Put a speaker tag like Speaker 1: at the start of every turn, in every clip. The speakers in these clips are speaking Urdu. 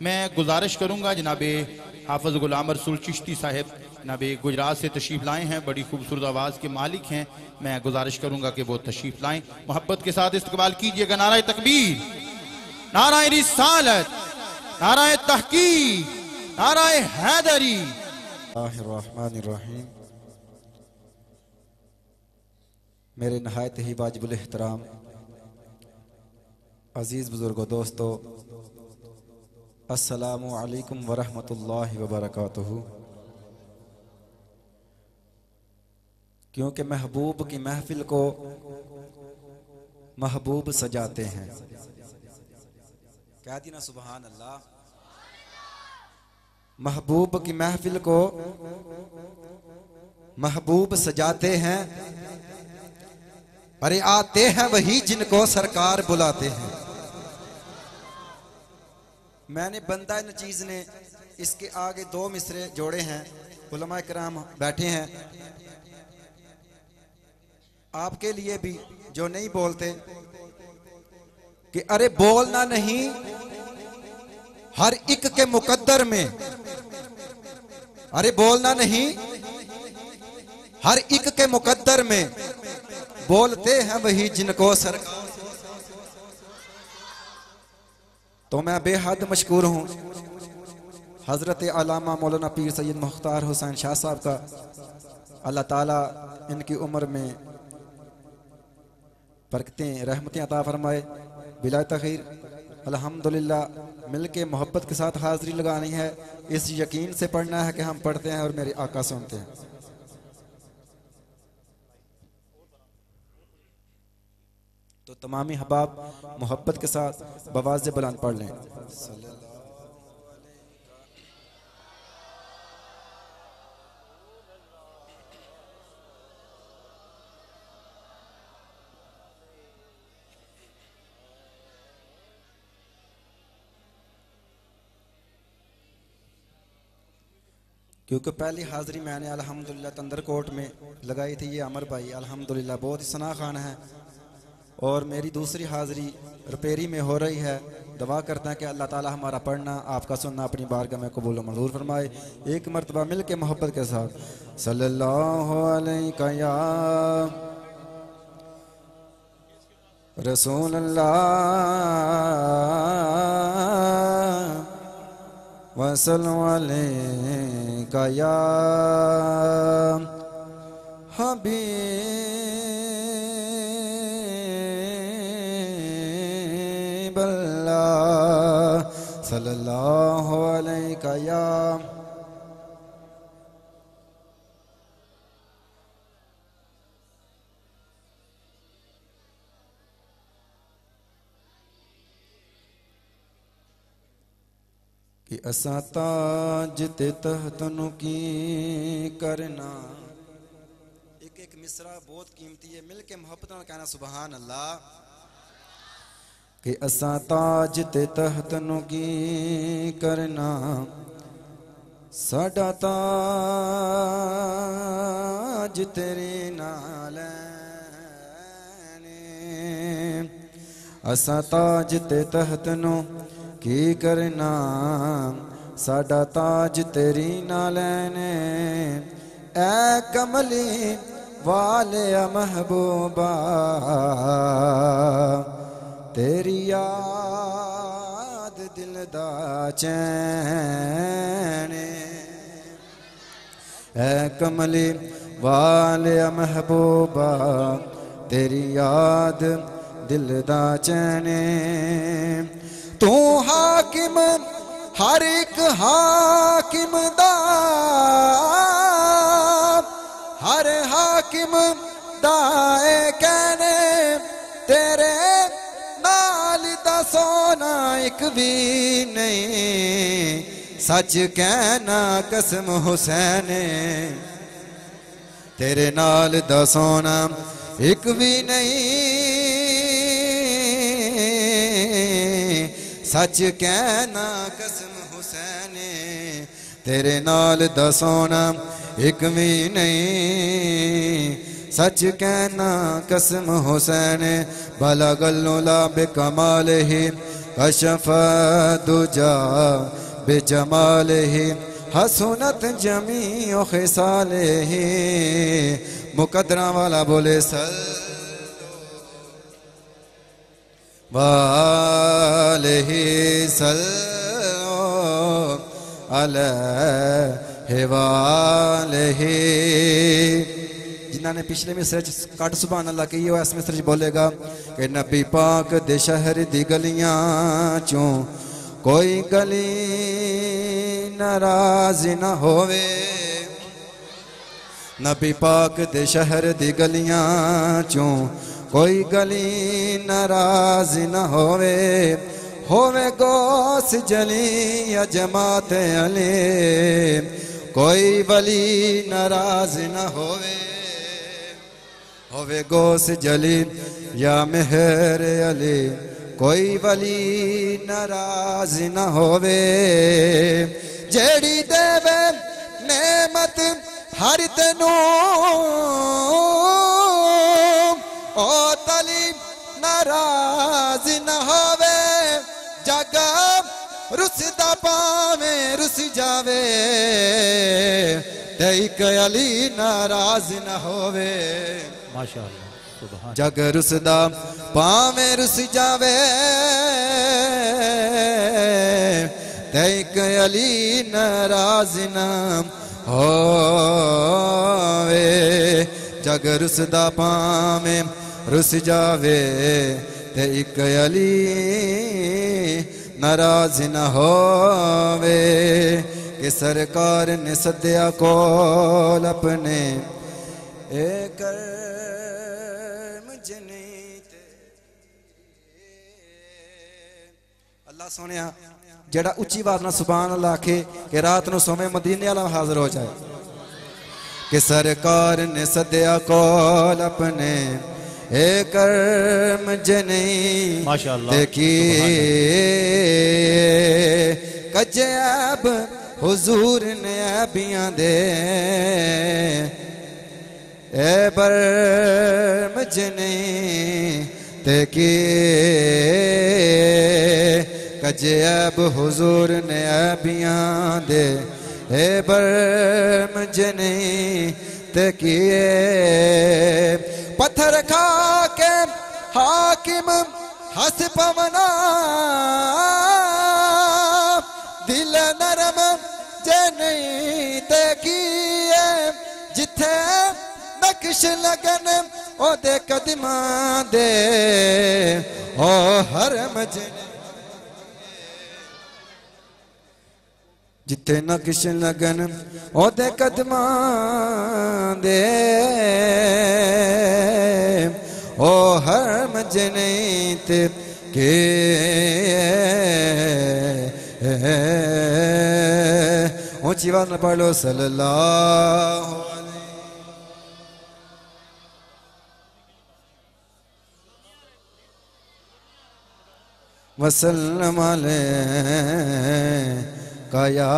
Speaker 1: میں گزارش کروں گا جناب حافظ غلام رسول چشتی صاحب، جناب گجرات سے تشریف لائے ہیں، بڑی خوبصورت آواز کے مالک ہیں۔ میں گزارش کروں گا کہ وہ تشریف لائیں۔ محبت کے ساتھ استقبال کیجیے گا نعرہ تکبیر، نعرہ رسالت، نعرہ تحقیق، نعرہ حیدری۔
Speaker 2: اللہ الرحمن الرحیم میرے نہایت ہی واجب الاحترام۔ عزیز بزرگ و دوستو السلام علیکم ورحمۃ اللہ وبرکاتہ کیونکہ محبوب کی محفل کو محبوب سجاتے ہیں۔ کہہ دینا سبحان اللہ محبوب کی محفل کو محبوب سجاتے ہیں۔ ارے آتے ہیں وہی جن کو سرکار بلاتے ہیں۔ میں نے بندہ نچیز نے اس کے آگے دو مصرے جوڑے ہیں، علماء کرام بیٹھے ہیں۔ آپ کے لیے بھی جو نہیں بولتے کہ ارے بولنا نہیں، ہر ایک کے مقدر میں۔ ارے بولنا نہیں، ہر ایک کے مقدر میں۔ بولتے ہیں وہی جن کو سرکار تو میں بے حد مشکور ہوں۔ حضرت علامہ مولانا پیر سید مختار حسین شاہ صاحب کا اللہ تعالیٰ ان کی عمر میں برکتیں، رحمتیں عطا فرمائے۔ بلا تخیر الحمدللہ، مل کے محبت کے ساتھ حاضری لگانی ہے۔ اس یقین سے پڑھنا ہے کہ ہم پڑھتے ہیں اور میرے آقا سنتے ہیں۔ تو تمامی حباب محبت کے ساتھ بواز بلند پڑھ لیں۔ کیونکہ پہلی حاضری میں نے الحمدللہ تندر کوٹ میں لگائی تھی یہ عمر بھائی، الحمدللہ بہت ہی سنا خان ہے اور میری دوسری حاضری رپیری میں ہو رہی ہے۔ دعا کرتا ہے کہ اللہ تعالی ہمارا پڑھنا، آپ کا سننا، اپنی بارگاہ میں قبول و منظور فرمائے۔ ایک مرتبہ مل کے محبت کے ساتھ۔ صلی اللہ علیہ یا رسول اللہ۔ وسلم علیہ یا علیہ یا کہ اساں تاج تے تحتن کی کرنا ایک ایک مصرع بہت قیمتی ہے۔ مل کے محبت نال کہنا سبحان اللہ۔ کہ اساں تاج تے تحتن کی کرنا ساڈا تاج تیرے نال اساں تاج تے تحتنو کی کرنا ساڈا تاج تیری نہ لینے اے کملی والے محبوبہ تیری یاد دل دا چین اے کملی والے محبوبہ، تیری یاد دل دا چین تو حاکم، ہر ایک حاکم دا۔ ہر حاکم دا اے کہنے۔ سونا ایک بھی نہیں سچ کہنا قسم حسین تیرے نال دا سونا ایک بھی نہیں سچ کہنا قسم حسین تیرے نال دا سونا ایک بھی نہیں سچ کہنا قسم حسین بلا گلو لا بے کمال ہی کشف دجا بجمالہ حسنت جمیع خصالہ مقدرہ والا بولے سل والہ صلو علیہ والہ جنہاں نے پچھلے مصر چ کٹ سبحان اللہ کہی وہ اس مصر بولے گا کہ نبی پاک دے شہر دی گلیاں چوں کوئی گلی ناراض نہ ہووے نبی پاک دے شہر دی گلیاں چوں کوئی گلی ناراض نہ ہووے ہووے گوس جلی یا جماعت علی کوئی ولی ناراض نہ ہووے ہووے گوس جلی، یا مہر علی، کوئی ولی ناراض نہ ہووے۔ جیڑی دیوے نعمت، ہر تنوں او تلی ناراض نہ ہووے، جگہ رسدہ پاویں رس جاوے۔ تے ایک علی ناراض نہ ہووے۔ جگ رسدا پاویں رس جاوے۔ تے علی ناراض نہ ہووے۔ جگ رسدا پاویں رس جاوے۔ تے ایک علی ناراض نہ ہووے۔ کہ سرکار نے صدیا کول اپنے اے کرم اللہ سونیا جڑا اچھی بات نہ سبحان اللہ کے کہ رات نو سومے مدینے والا حاضر ہو جائے۔ کہ سرکار نے صدیا کول اپنے اے کرم جنی دیکھی۔ کجیب حضور نے عیبیاں دے۔ اے برم جنی دیکھی۔ کجیب حضور نے عیبیاں دے۔ اے برم جنی دیکھیے پتھر کھا کے حاکم ہس پونا۔ دل نرم جے نہیں تے کیے۔ جتھے نقش لگن او دے قدماں دے۔ او حرم جنے جتے نقش لگن او دے دے او حرم جنیت کے اونچی بات نہ پڑھ لو صلی اللہ علیہ وسلم علیہ کا یا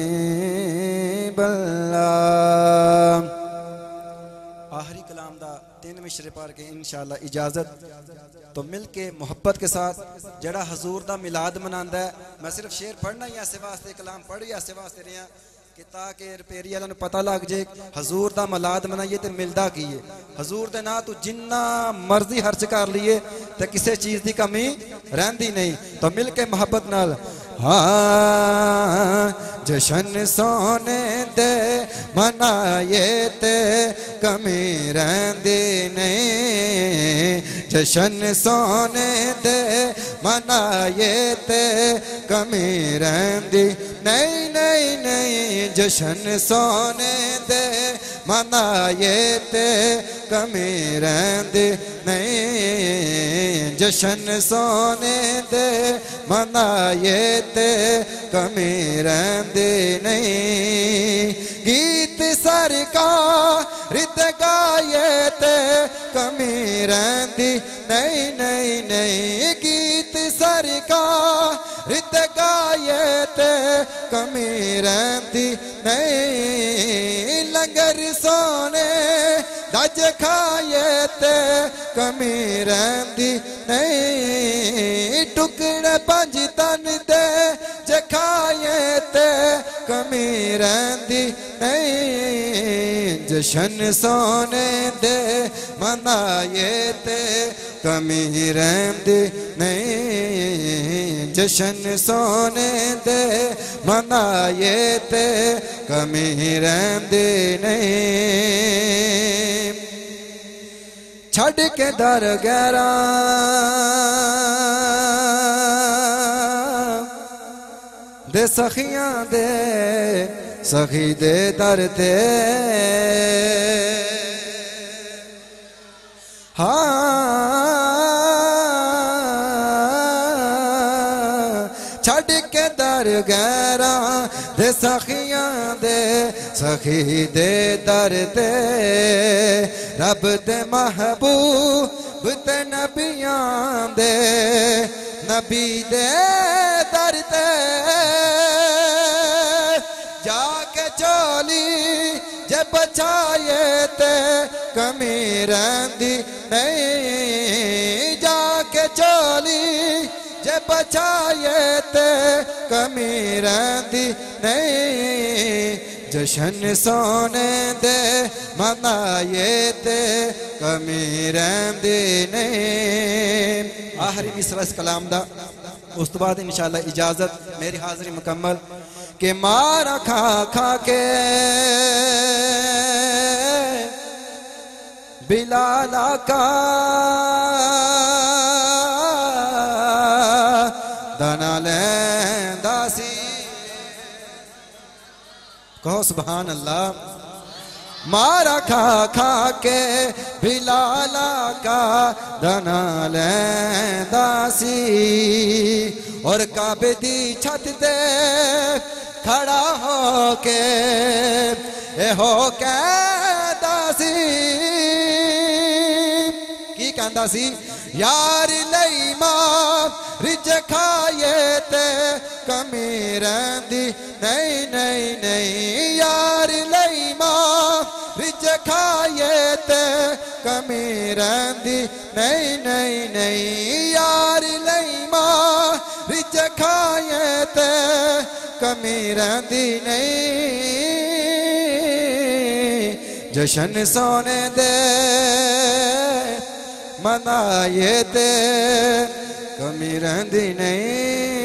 Speaker 2: حبیب اللہ آخری کلام دا تین مشرے پار کے انشاءاللہ اجازت تو مل کے محبت کے ساتھ جڑا حضور دا ملاد مناندہ ہے۔ میں صرف شعر پڑھنا ہی ایسے واسطے کلام پڑھ ہی ایسے واسطے کہ تاکہ رپیری والا نو پتہ لگ جائے حضور دا ملاد منائیے تے ملدا کی حضور دے نا تو جنہ مرضی خرچ کر لیے تے کسے چیز دی کمی رہندی نہیں تو مل کے محبت نال ہاں جشن سونے دے منائے تے کمی رہندی نہیں جشن سونے دے منائے تے کمی رہندی نہیں نہیں نہیں جشن سونے دے منائے تے کمی رہندی نہیں جشن سونے دے منائے تے کمی رہندی نہیں گیت سرکار تے گائے تے کمی رہندی نہیں نہیں نہیں گیت سرکار تے گائے تے کمی رہندی نہیں لنگر سونے دج کھائے تے کمی رہندی نہیں ٹکڑے پنج تن دے جے کھائے تے کمی رہندی نہیں جشن سونے دے منائے تے کمی رہندی نہیں جشن سونے دے منائے تے کمی رہندی نہیں چھڑ کے در گیرا دے سخیاں دے سخی دے در تے در دے سخیاں دے، سخی دے در رب دے محبوب تے نبیاں دے، نبی دے در جا کے چولی جے بچائے تے کمی رہندی نہیں۔ جا کے چولی جے بچائے تے کمی رہندی نہیں، جشن سونے دے منائے تے کمی رہندی نہیں۔ آخری مصرہ اس کلام دا، اس تو بعد انشاءاللہ اجازت میری حاضری مکمل کہ مارا کھا کھا کے بلالا کا دنا لیندا سی۔ کہو سبحان اللہ۔ مارا کھا کھا کے بلالا کا دنا لیندا سی۔ اور کعبے دی چھت دے کھڑا ہو کے اے ہو کہندا سی۔ کی کہندا سی؟ یار لئی ماں رج کھائے تے کمی رہندی نہیں نہیں نہیں یار لئی ماں رج کھائے تے کمی رہندی نہیں نہیں نہیں یار لئی ماں رج کھائے تے کمی رہندی نہیں جشن سونے دے۔ منائے تے کمی رہندی نہیں